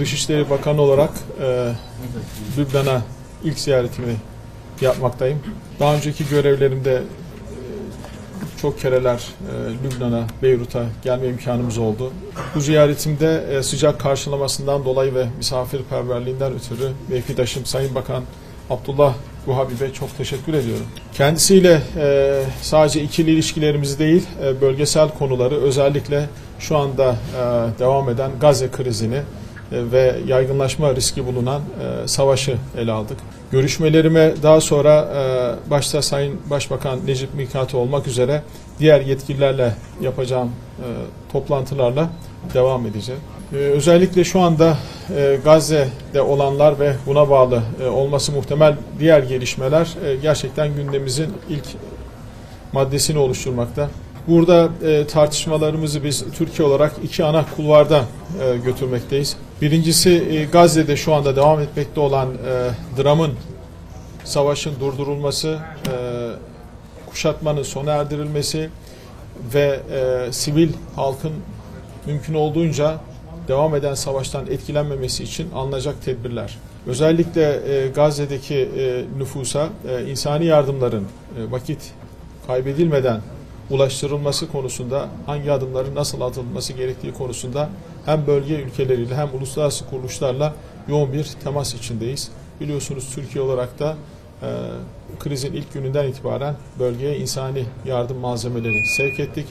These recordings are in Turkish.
Dışişleri Bakanı olarak e, Lübnan'a ilk ziyaretimi yapmaktayım. Daha önceki görevlerimde e, çok kereler e, Lübnan'a, Beyrut'a gelme imkanımız oldu. Bu ziyaretimde e, sıcak karşılamasından dolayı ve misafirperverliğinden ötürü mevkidaşım Sayın Bakan Abdullah Guhabibe çok teşekkür ediyorum. Kendisiyle e, sadece ikili ilişkilerimizi değil, e, bölgesel konuları özellikle şu anda e, devam eden Gazze krizini ve yaygınlaşma riski bulunan e, savaşı ele aldık. Görüşmelerime daha sonra e, başta Sayın Başbakan Necip Mikati olmak üzere diğer yetkililerle yapacağım e, toplantılarla devam edeceğim. E, özellikle şu anda e, Gazze'de olanlar ve buna bağlı e, olması muhtemel diğer gelişmeler e, gerçekten gündemimizin ilk maddesini oluşturmakta. Burada e, tartışmalarımızı biz Türkiye olarak iki ana kulvarda e, götürmekteyiz. Birincisi e, Gazze'de şu anda devam etmekte olan e, dramın, savaşın durdurulması, e, kuşatmanın sona erdirilmesi ve e, sivil halkın mümkün olduğunca devam eden savaştan etkilenmemesi için alınacak tedbirler. Özellikle e, Gazze'deki e, nüfusa e, insani yardımların e, vakit kaybedilmeden ulaştırılması konusunda hangi adımların nasıl atılması gerektiği konusunda hem bölge ülkeleriyle hem uluslararası kuruluşlarla yoğun bir temas içindeyiz. Biliyorsunuz Türkiye olarak da e, krizin ilk gününden itibaren bölgeye insani yardım malzemeleri sevk ettik.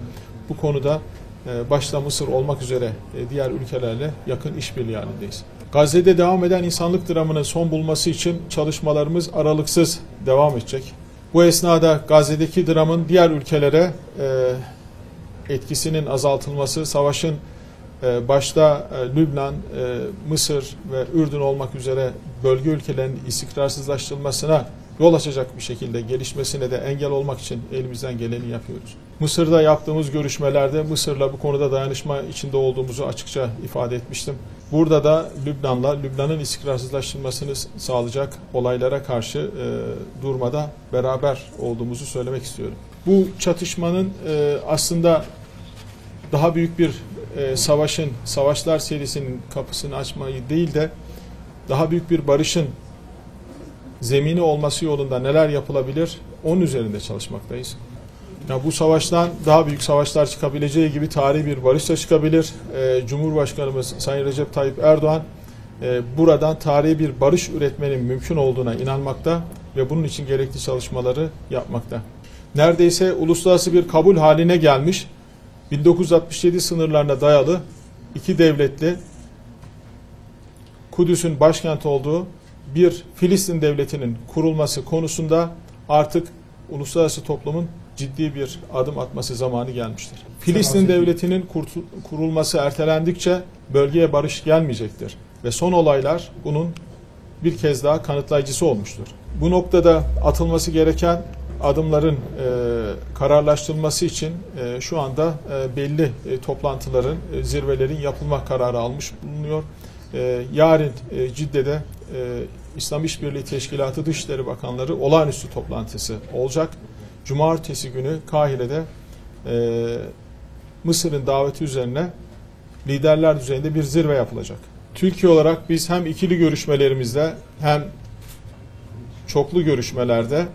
Bu konuda e, başta Mısır olmak üzere e, diğer ülkelerle yakın işbirliği halindeyiz. Gazze'de devam eden insanlık dramının son bulması için çalışmalarımız aralıksız devam edecek. Bu esnada Gazze'deki dramın diğer ülkelere e, etkisinin azaltılması, savaşın e, başta e, Lübnan, e, Mısır ve Ürdün olmak üzere bölge ülkelerinin istikrarsızlaştırılmasına yol açacak bir şekilde gelişmesine de engel olmak için elimizden geleni yapıyoruz. Mısır'da yaptığımız görüşmelerde Mısır'la bu konuda dayanışma içinde olduğumuzu açıkça ifade etmiştim. Burada da Lübnan'la Lübnan'ın istikrarsızlaştırmasını sağlayacak olaylara karşı e, durmada beraber olduğumuzu söylemek istiyorum. Bu çatışmanın e, aslında daha büyük bir e, savaşın, savaşlar serisinin kapısını açmayı değil de daha büyük bir barışın zemini olması yolunda neler yapılabilir onun üzerinde çalışmaktayız. Ya bu savaştan daha büyük savaşlar çıkabileceği gibi tarihi bir barış da çıkabilir. Ee, Cumhurbaşkanımız Sayın Recep Tayyip Erdoğan e, buradan tarihi bir barış üretmenin mümkün olduğuna inanmakta ve bunun için gerekli çalışmaları yapmakta. Neredeyse uluslararası bir kabul haline gelmiş 1967 sınırlarına dayalı iki devletli Kudüs'ün başkent olduğu bir Filistin devletinin kurulması konusunda artık uluslararası toplumun ciddi bir adım atması zamanı gelmiştir. Filistin devletinin kurulması ertelendikçe bölgeye barış gelmeyecektir ve son olaylar bunun bir kez daha kanıtlayıcısı olmuştur. Bu noktada atılması gereken adımların e, kararlaştırılması için e, şu anda e, belli e, toplantıların, e, zirvelerin yapılma kararı almış bulunuyor. E, yarın e, Cidde'de e, İslam İşbirliği Teşkilatı Dışişleri Bakanları olağanüstü toplantısı olacak. Cumartesi günü Kahire'de e, Mısır'ın daveti üzerine liderler düzeyinde bir zirve yapılacak. Türkiye olarak biz hem ikili görüşmelerimizde hem çoklu görüşmelerde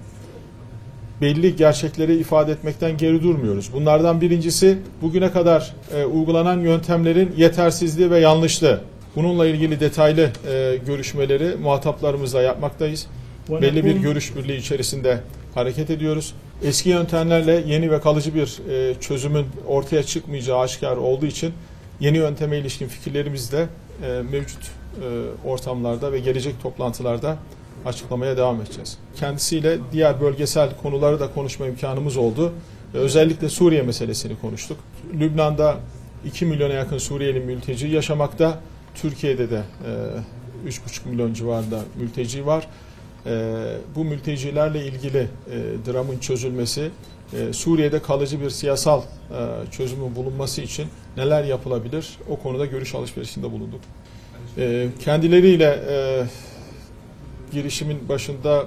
belli gerçekleri ifade etmekten geri durmuyoruz. Bunlardan birincisi bugüne kadar e, uygulanan yöntemlerin yetersizliği ve yanlışlığı. Bununla ilgili detaylı e, görüşmeleri muhataplarımızla yapmaktayız. Belli bir görüş birliği içerisinde hareket ediyoruz. Eski yöntemlerle yeni ve kalıcı bir e, çözümün ortaya çıkmayacağı aşikar olduğu için yeni yönteme ilişkin fikirlerimizi de e, mevcut e, ortamlarda ve gelecek toplantılarda açıklamaya devam edeceğiz. Kendisiyle diğer bölgesel konuları da konuşma imkanımız oldu. E, özellikle Suriye meselesini konuştuk. Lübnan'da 2 milyona yakın Suriyeli mülteci yaşamakta. Türkiye'de de e, 3,5 milyon civarında mülteci var. E, bu mültecilerle ilgili e, dramın çözülmesi, e, Suriye'de kalıcı bir siyasal e, çözümün bulunması için neler yapılabilir? O konuda görüş alışverişinde bulunduk. Kendileriyle girişimin başında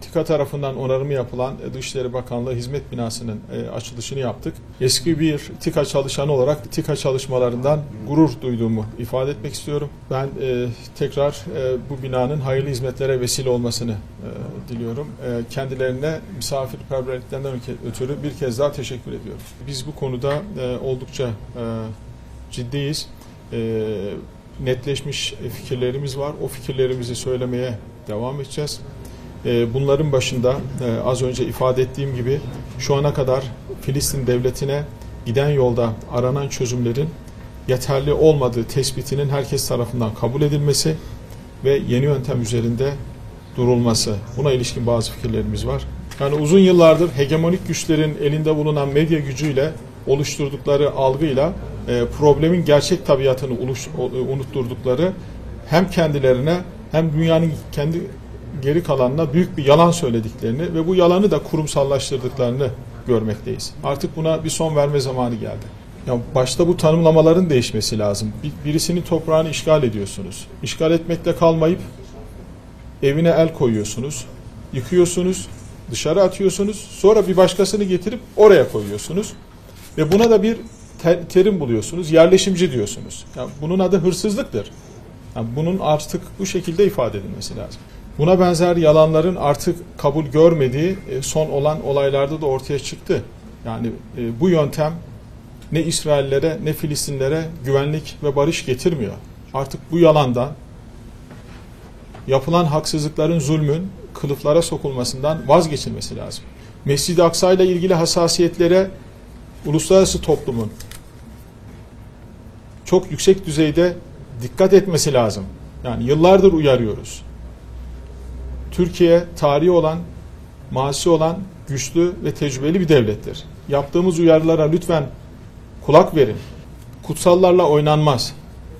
TİKA tarafından onarımı yapılan e, Dışişleri Bakanlığı Hizmet Binası'nın e, açılışını yaptık. Eski bir TİKA çalışanı olarak TİKA çalışmalarından gurur duyduğumu ifade etmek istiyorum. Ben e, tekrar bu binanın hayırlı hizmetlere vesile olmasını diliyorum. Kendilerine misafirperverliklerinden ötürü bir kez daha teşekkür ediyorum. Biz bu konuda oldukça ciddiyiz. Netleşmiş fikirlerimiz var. O fikirlerimizi söylemeye devam edeceğiz. E, bunların başında e, az önce ifade ettiğim gibi şu ana kadar Filistin devletine giden yolda aranan çözümlerin yeterli olmadığı tespitinin herkes tarafından kabul edilmesi ve yeni yöntem üzerinde durulması. Buna ilişkin bazı fikirlerimiz var. Yani uzun yıllardır hegemonik güçlerin elinde bulunan medya gücüyle oluşturdukları algıyla e, problemin gerçek tabiatını o- unutturdukları hem kendilerine hem dünyanın kendi geri kalanına büyük bir yalan söylediklerini ve bu yalanı da kurumsallaştırdıklarını görmekteyiz. Artık buna bir son verme zamanı geldi. Ya başta bu tanımlamaların değişmesi lazım. Bir- Birisinin toprağını işgal ediyorsunuz. İşgal etmekle kalmayıp evine el koyuyorsunuz, yıkıyorsunuz, dışarı atıyorsunuz, sonra bir başkasını getirip oraya koyuyorsunuz ve buna da bir te- terim buluyorsunuz, yerleşimci diyorsunuz. Ya bunun adı hırsızlıktır. Yani bunun artık bu şekilde ifade edilmesi lazım. Buna benzer yalanların artık kabul görmediği e, son olan olaylarda da ortaya çıktı. Yani e, bu yöntem ne İsraillere ne Filistinlere güvenlik ve barış getirmiyor. Artık bu yalandan yapılan haksızlıkların zulmün kılıflara sokulmasından vazgeçilmesi lazım. Mescid-i Aksa ile ilgili hassasiyetlere uluslararası toplumun çok yüksek düzeyde dikkat etmesi lazım. Yani yıllardır uyarıyoruz. Türkiye tarihi olan, masi olan, güçlü ve tecrübeli bir devlettir. Yaptığımız uyarılara lütfen kulak verin. Kutsallarla oynanmaz.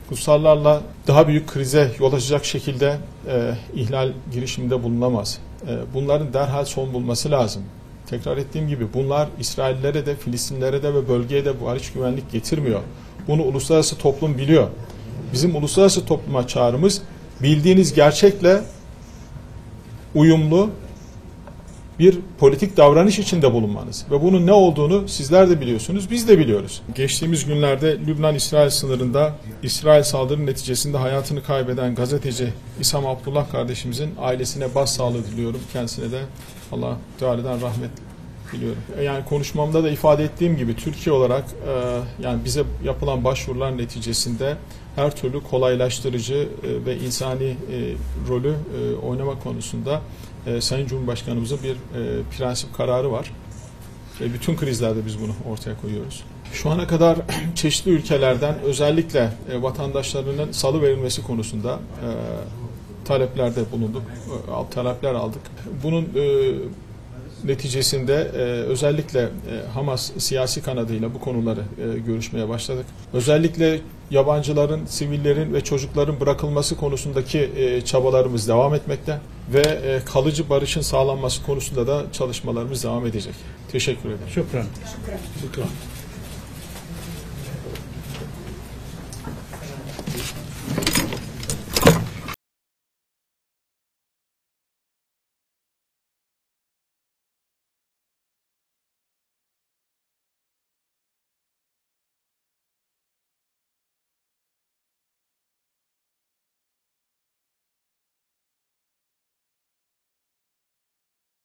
Kutsallarla daha büyük krize yol açacak şekilde e, ihlal girişiminde bulunamaz. E, bunların derhal son bulması lazım. Tekrar ettiğim gibi bunlar İsraillere de Filistinlere de ve bölgeye de barış güvenlik getirmiyor. Bunu uluslararası toplum biliyor. Bizim uluslararası topluma çağrımız bildiğiniz gerçekle uyumlu bir politik davranış içinde bulunmanız ve bunun ne olduğunu sizler de biliyorsunuz, biz de biliyoruz. Geçtiğimiz günlerde Lübnan-İsrail sınırında İsrail saldırı neticesinde hayatını kaybeden gazeteci İsam Abdullah kardeşimizin ailesine başsağlığı diliyorum. Kendisine de Allah Teala'dan rahmet diliyorum. Yani konuşmamda da ifade ettiğim gibi Türkiye olarak e, yani bize yapılan başvurular neticesinde her türlü kolaylaştırıcı e, ve insani e, rolü e, oynama konusunda Sayın Cumhurbaşkanımızın bir prensip kararı var. E, bütün krizlerde biz bunu ortaya koyuyoruz. Şu ana kadar çeşitli ülkelerden özellikle vatandaşlarının salı verilmesi konusunda taleplerde bulunduk, al- talepler aldık. Bunun neticesinde özellikle Hamas siyasi kanadıyla bu konuları görüşmeye başladık. Özellikle yabancıların, sivillerin ve çocukların bırakılması konusundaki e, çabalarımız devam etmekte ve e, kalıcı barışın sağlanması konusunda da çalışmalarımız devam edecek. Teşekkür ederim. Şükran. Şükran. Şükran.